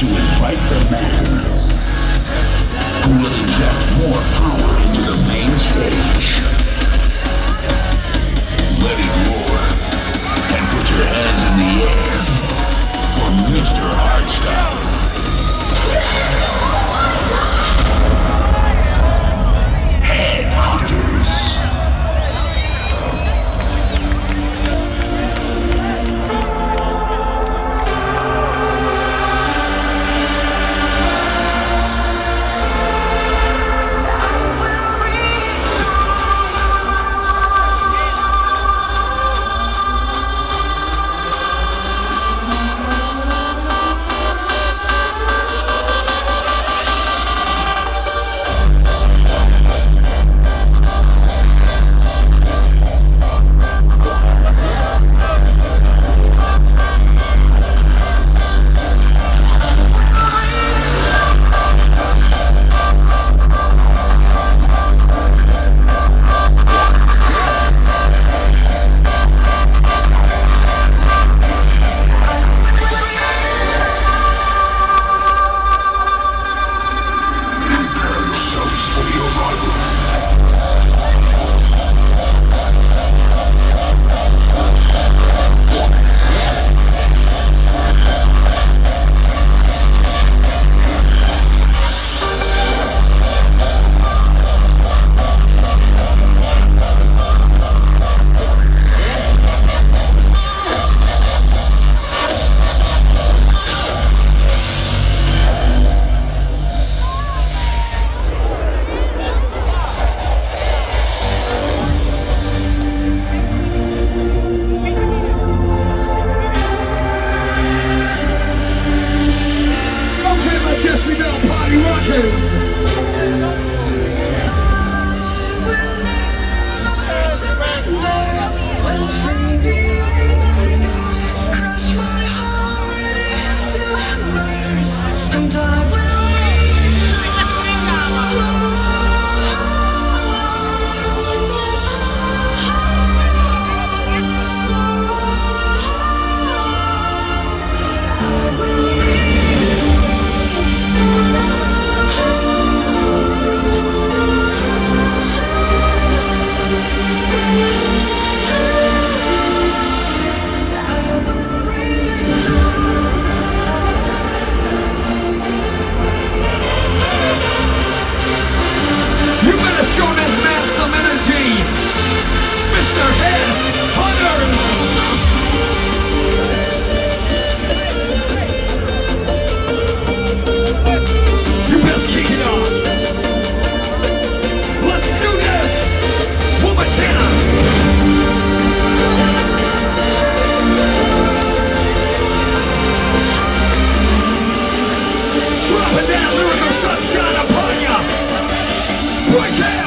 to invite the man who will inject more you. Push it!